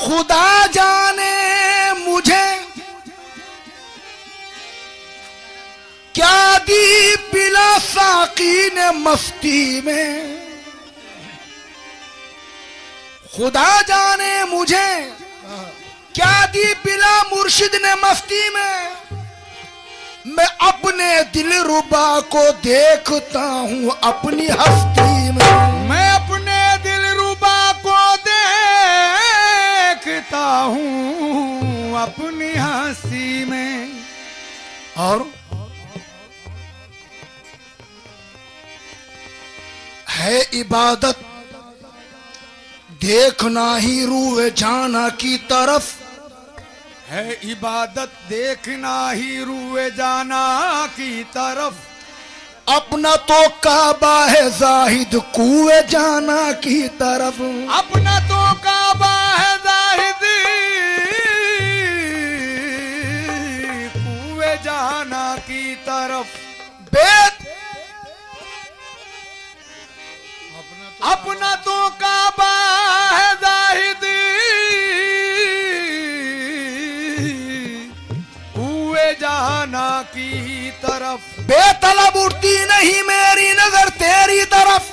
خدا جانے مجھے کیا دی پلا ساقی نے مستی میں؟ خدا جانے مجھے کیا دی پلا مرشد نے مستی میں؟ میں اپنے دل ربا کو دیکھتا ہوں، اپنی ہستی ہوں اپنی ہنسی میں۔ اور ہے عبادت، دیکھنا ہی روئے جانا کی طرف۔ ہے عبادت، دیکھنا ہی روئے جانا کی طرف۔ اپنا تو کعبہ ہے زاہد کوئے جانا کی طرف۔ اپنا تو کعبہ جانا کی طرف۔ بیت۔ اپنا تو کعبہ ہے زاہد کوئے جانا کی طرف۔ بے طلب اٹھتی نہیں میری نظر تیری طرف۔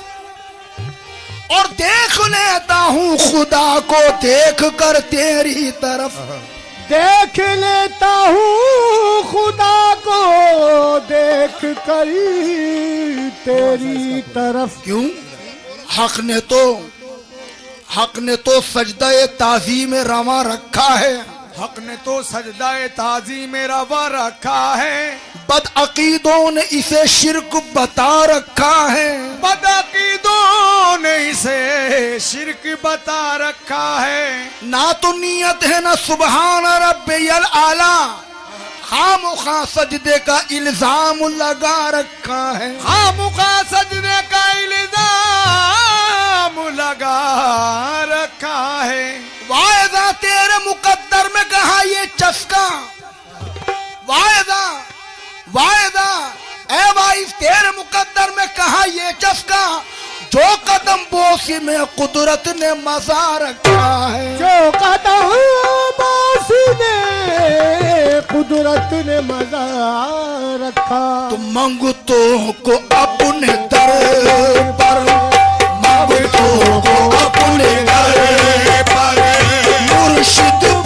اور دیکھ لیتا ہوں خدا کو دیکھ کر تیری طرف۔ دیکھ لیتا ہوں خدا کو، دیکھ کر تیری طرف۔ کیوں؟ حق نے تو، حق نے تو سجدہ تعظیم رواں رکھا ہے۔ حق نے تو سجدہ تعظیم روا رکھا ہے۔ بد عقیدوں نے اسے شرک بتا رکھا ہے۔ بدعقیدوں نے اسے شرک بتا رکھا ہے۔ نہ تو نیت ہے نہ سبحان رب العلا۔ خام خواہ سجدے کا الزام لگا رکھا ہے۔ خامخا سجدے کا الزام لگا رکھا ہے۔ واحدہ تیرے مقدر کہا یہ چسکا؟ واحدہ واحدہ اے وائف تیرے مقدر میں کہا یہ چسکا؟ جو قدم بوسی میں قدرت نے مزا رکھا ہے۔ جو قدم باس نے قدرت نے مزہ رکھا۔ تم منگتوں کو اپنے در پر منگتوں کو اپنے در پر۔ مرشد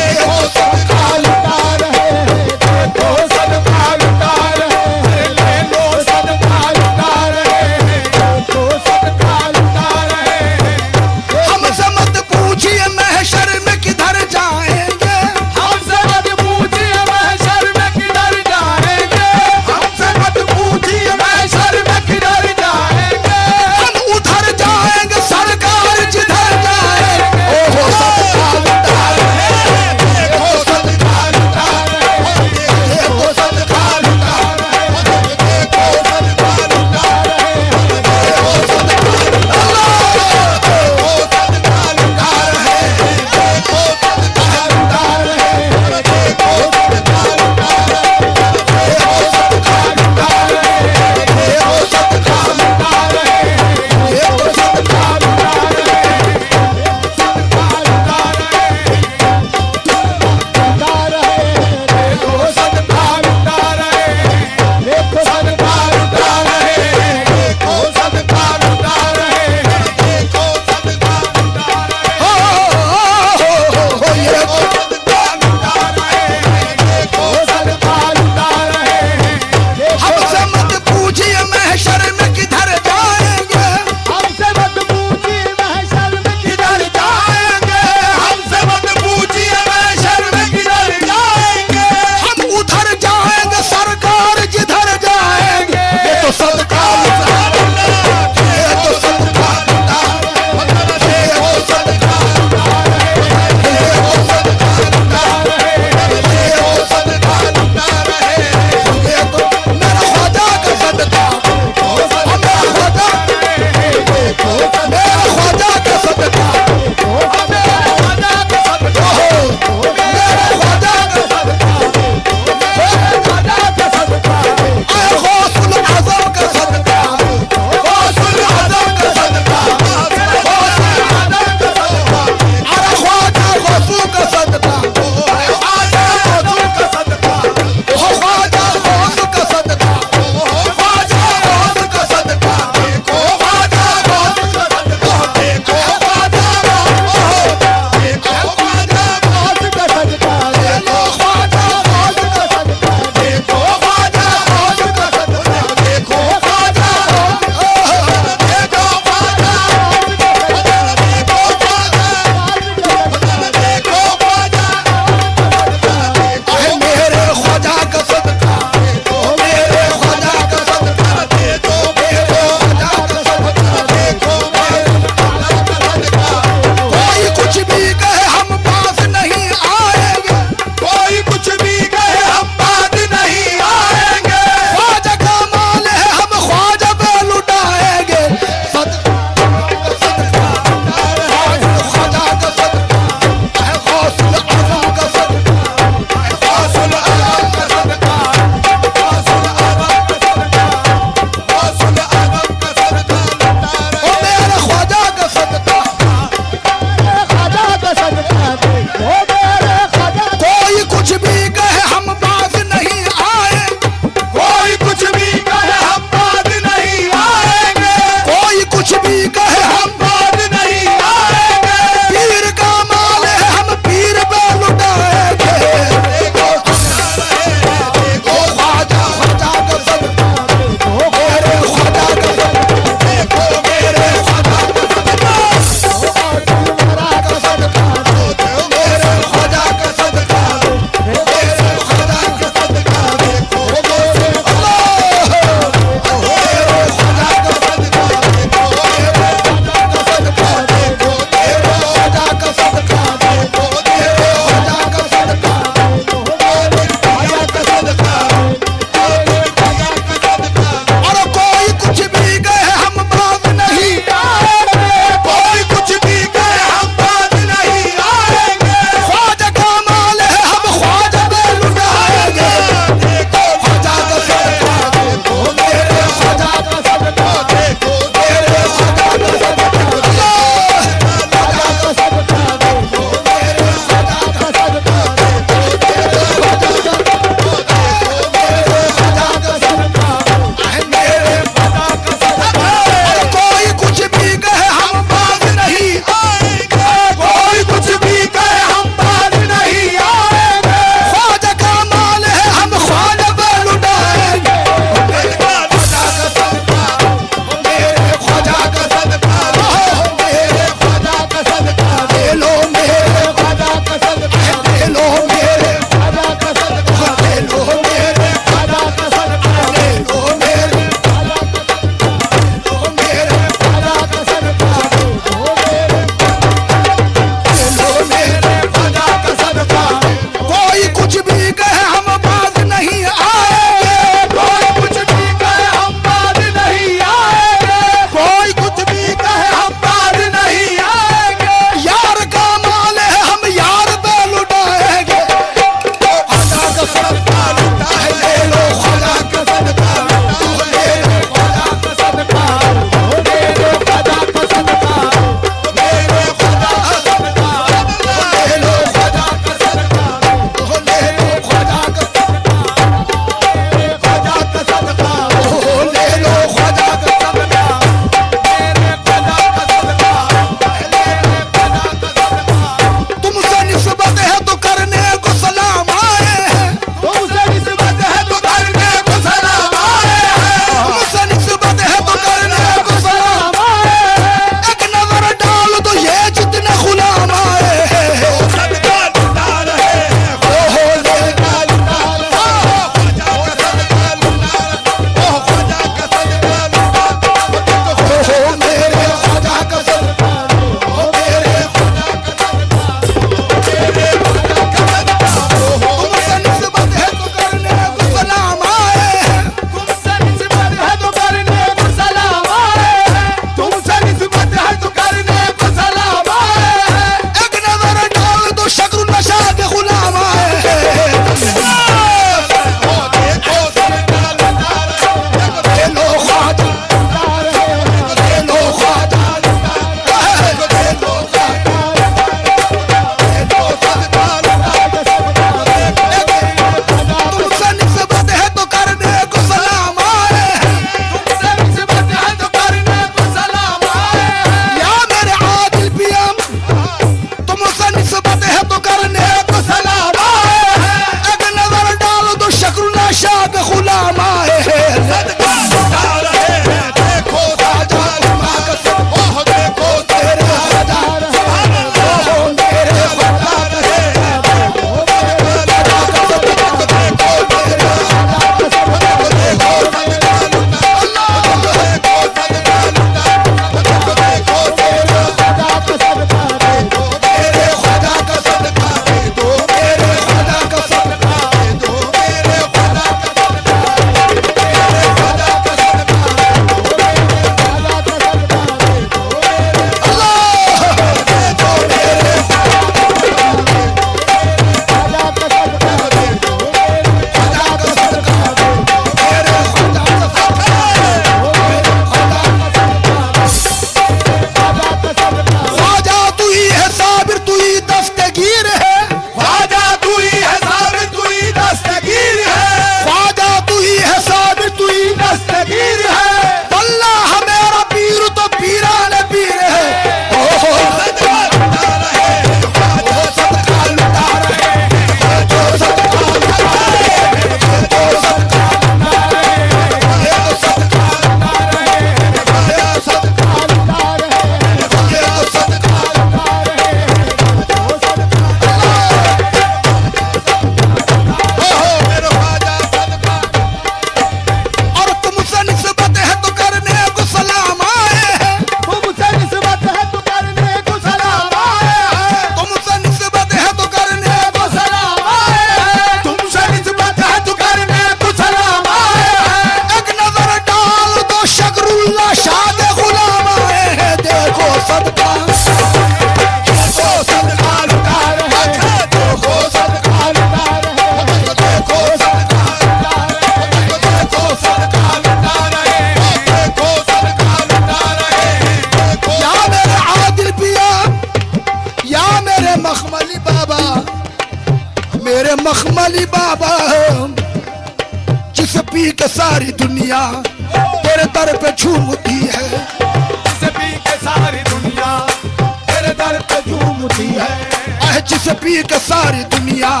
جھومتی ہے۔ اہ جس پی کے ساری دنیا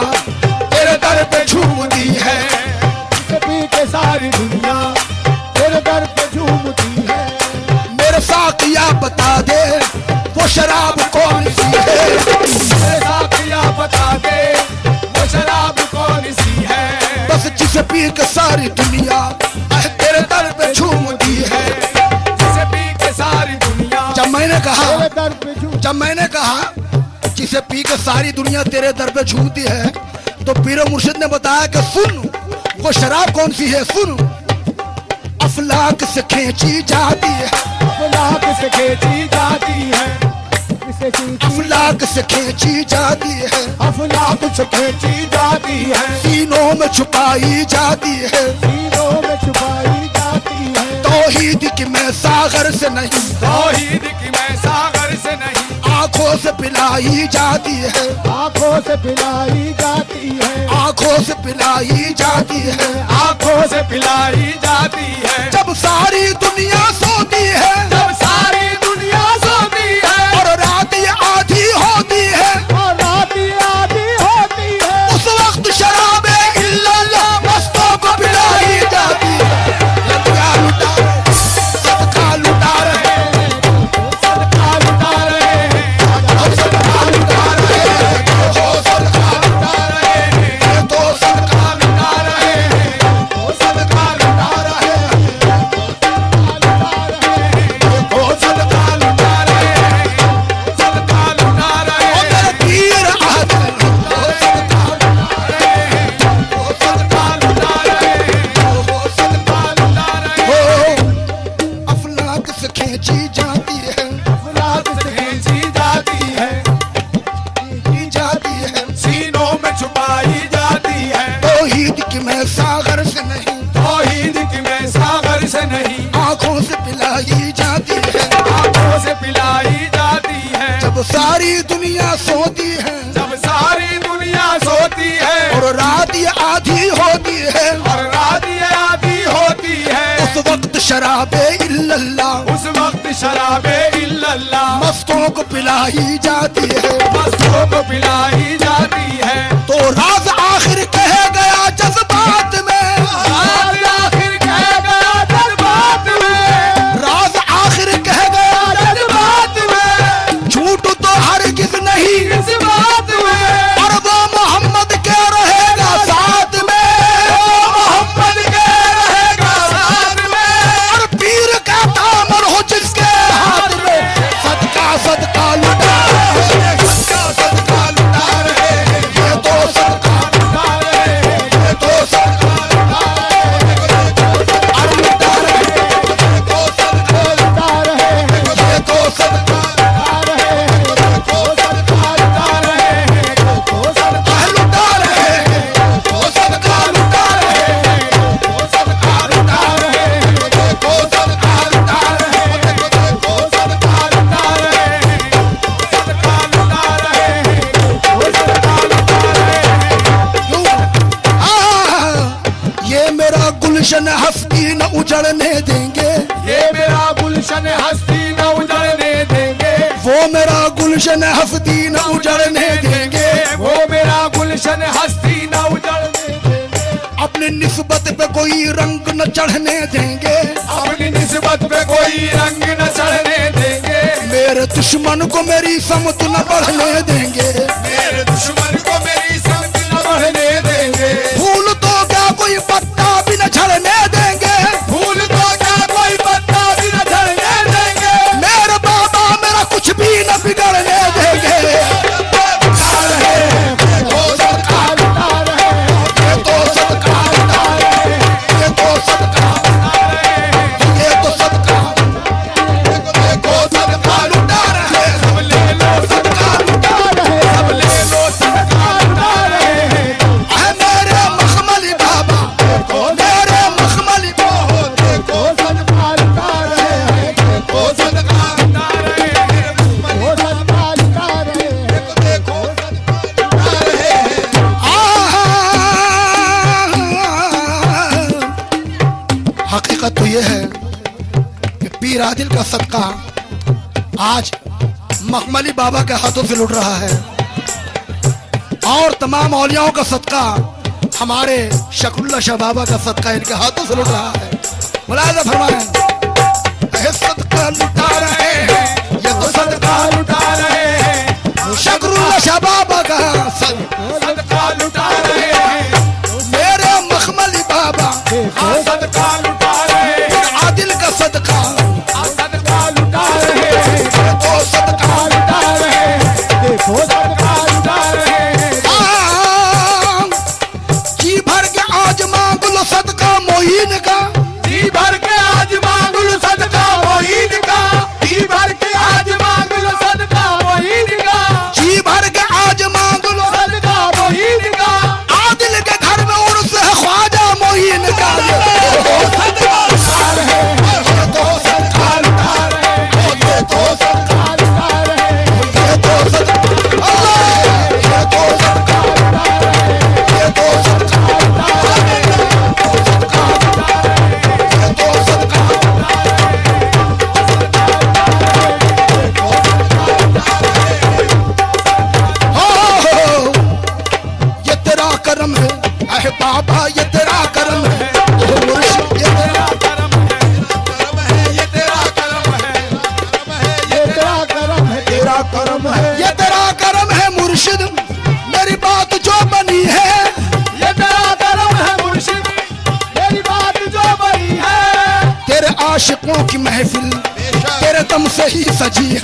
تیرے در پہ جھومتی ہے۔ جس پی کے ساری دنیا تیرے در پہ جھومتی ہے۔ میرے ساقیہ بتا دے وہ شراب کون سی ہے؟ میرے ساقیہ بتا دے وہ شراب کون سی ہے؟ بس جس پی کے ساری دنیا اہ تیرے در پہ جھومتی ہے۔ جس پی کے ساری دنیا جب میں نے کہا جب میں نے کہا سے پی کے ساری دنیا تیرے در پہ جھوٹی ہے۔ تو پیر مرشد نے بتایا کہ سن وہ شراب کون سی ہے؟ سن۔ افلاک سے کھینچی جاتی ہے۔ افلاک سے کھینچی جاتی ہے۔ افلاک سے کھینچی جاتی ہے۔ افلاک سے کھینچی جاتی ہے۔ سینوں میں چھپائی جاتی ہے۔ سینوں میں چھپائی جاتی ہے۔ توحید کی میں ساغر سے نہیں۔ توحید کی میں ساغر آنکھوں سے پلائی جاتی ہے۔ آنکھوں سے پلائی جاتی ہے۔ آنکھوں سے پلائی جاتی ہے۔ آنکھوں سے پلائی جاتی ہے۔ جب ساری دنیا سوتی ہے۔ مستوں کو پلائی جاتی ہے مستوں کو پلائی جاتی ہے۔ تو راز گلشن ہستی نہ اجڑنے دیں گے۔ گلشن ہستی نہ وہ میرا گلشن ہستی نہ اجڑنے دیں گے۔ وہ میرا گلشن ہستی نہ اجڑنے نسبت پہ کوئی رنگ نہ چڑھنے دیں گے۔ اپنی نسبت پہ کوئی رنگ نہ چڑھنے دیں گے۔ میرے دشمن کو میری سمت نہ بڑھنے دیں گے۔ میرے دشمن دل کا صدقہ آج مخملی بابا کے ہاتھوں سے لٹ رہا ہے۔ اور تمام اولیاؤں کا صدقہ ہمارے شکر اللہ شاہ بابا کا صدقہ ان کے ہاتھوں سے لٹ رہا ہے۔ ملاحظہ فرمائیں ser risadinha.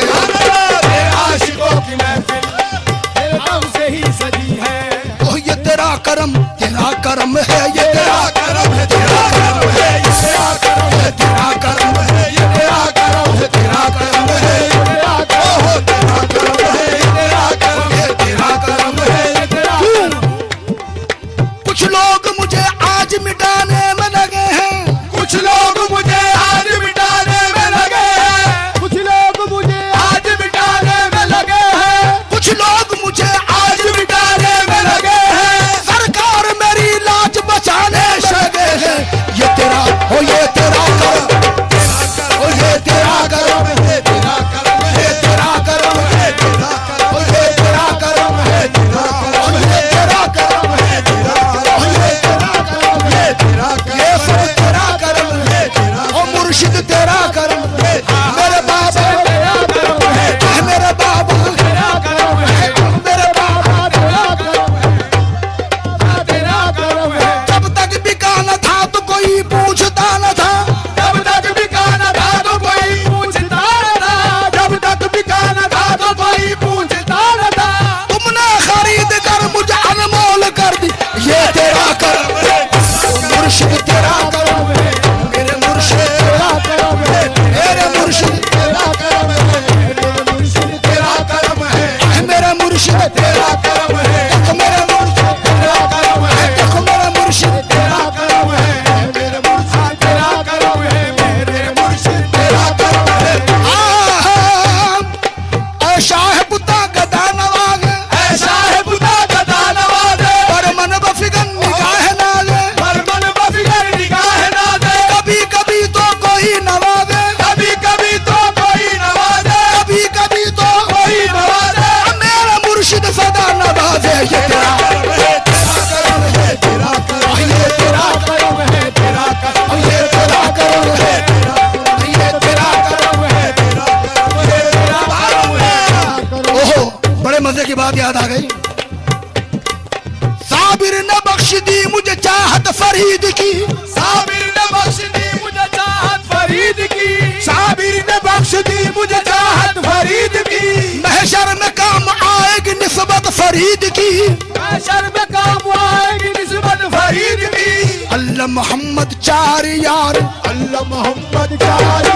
محمد چار یار اللہ محمد چار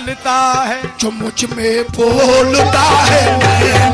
جانتا ہے جو مجھ میں بولتا ہے میں